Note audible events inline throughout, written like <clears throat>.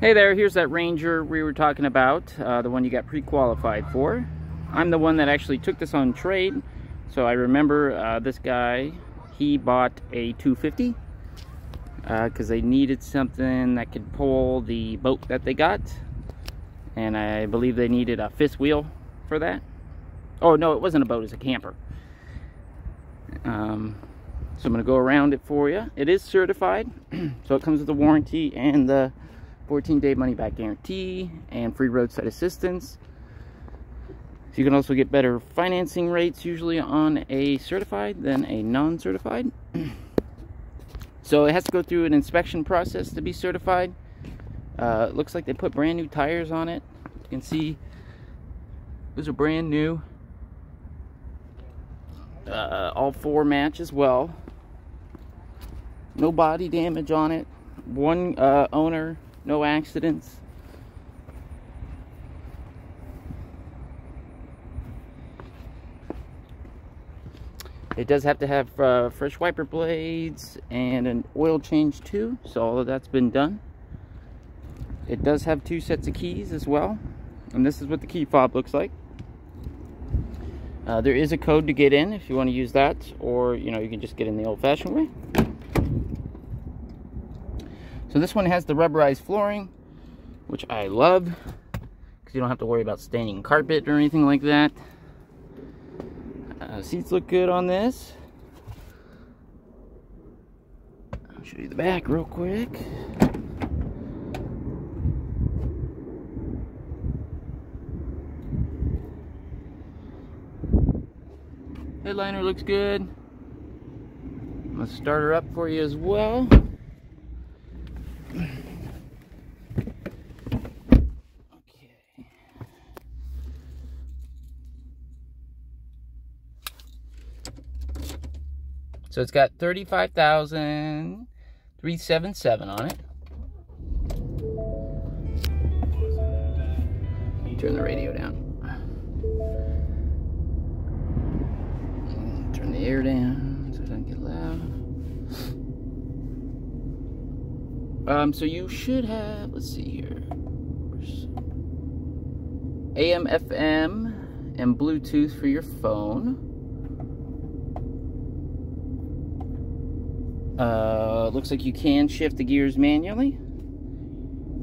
Hey there, here's that Ranger we were talking about, uh, the one you got pre-qualified for. I'm the one that actually took this on trade, so I remember uh, this guy, he bought a 250 because uh, they needed something that could pull the boat that they got, and I believe they needed a fifth wheel for that. Oh no, it wasn't a boat, it's a camper. Um, so I'm going to go around it for you. It is certified, <clears throat> so it comes with a warranty and the 14-day money-back guarantee and free roadside assistance. So you can also get better financing rates usually on a certified than a non-certified. <clears throat> so it has to go through an inspection process to be certified. Uh, looks like they put brand new tires on it. You can see those are brand new. Uh, all four match as well no body damage on it one uh, owner no accidents. It does have to have uh, fresh wiper blades and an oil change too so all of that's been done. It does have two sets of keys as well and this is what the key fob looks like. Uh, there is a code to get in if you want to use that or you know you can just get in the old-fashioned way so this one has the rubberized flooring, which I love, because you don't have to worry about staining carpet or anything like that. Uh, seats look good on this. I'll show you the back real quick. Headliner looks good. I'm gonna start her up for you as well. So it's got 35,377 on it. Turn the radio down. Turn the air down so it doesn't get loud. Um, so you should have, let's see here. AM, FM, and Bluetooth for your phone. Uh, looks like you can shift the gears manually.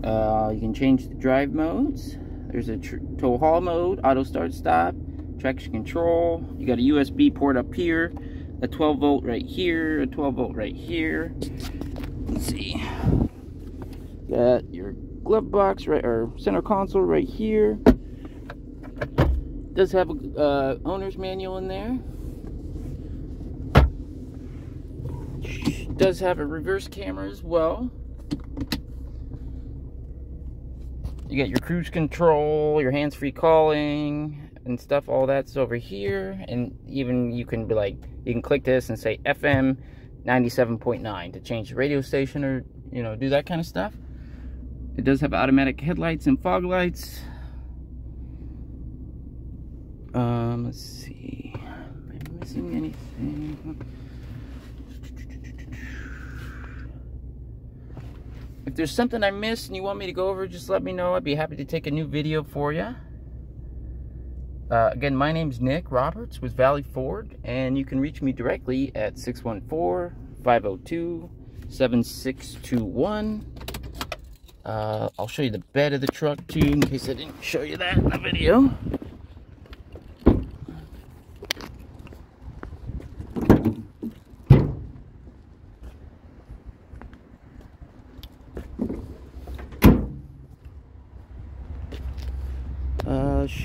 Uh, you can change the drive modes. There's a tow haul mode, auto start stop, traction control. You got a USB port up here, a 12 volt right here, a 12 volt right here. Let's see. Got your glove box right or center console right here. Does have a uh, owner's manual in there. does have a reverse camera as well. You got your cruise control, your hands-free calling and stuff, all that's over here. And even you can be like, you can click this and say FM 97.9 to change the radio station or, you know, do that kind of stuff. It does have automatic headlights and fog lights. Um, let's see. Am I missing anything? If there's something I missed and you want me to go over, just let me know. I'd be happy to take a new video for you. Uh, again, my name's Nick Roberts with Valley Ford, and you can reach me directly at 614-502-7621. Uh, I'll show you the bed of the truck, too, in case I didn't show you that in the video.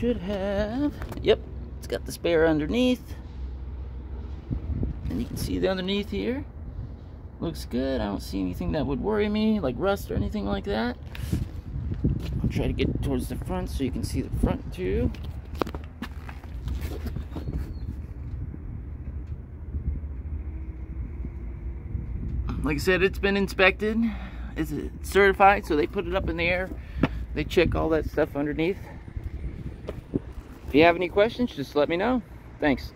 should have, yep, it's got the spare underneath. And you can see the underneath here. Looks good. I don't see anything that would worry me, like rust or anything like that. I'll try to get towards the front so you can see the front too. Like I said, it's been inspected. It's certified, so they put it up in the air. They check all that stuff underneath. If you have any questions, just let me know. Thanks.